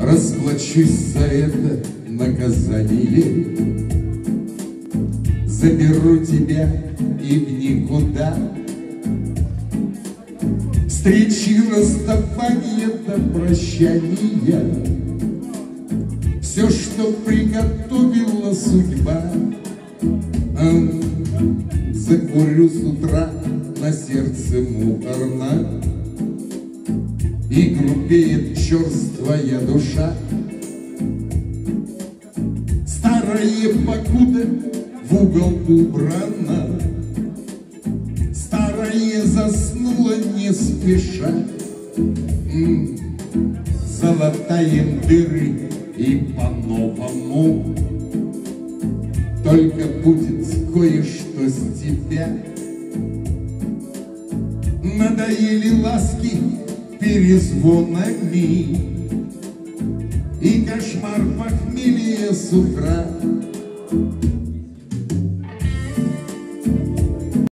Расплачусь за это наказание. Заберу тебя и в никуда. Встречи, расставания до прощания. Все, что приготовила судьба Закурю с утра на сердце муторно И грубеет черствая душа. Старая покуда в угол убрана Старая заснула не спеша. Золотаем дыры и по-новому. Только будет кое-что с тебя. Надоели ласки перезвонами И кошмар похмелья с утра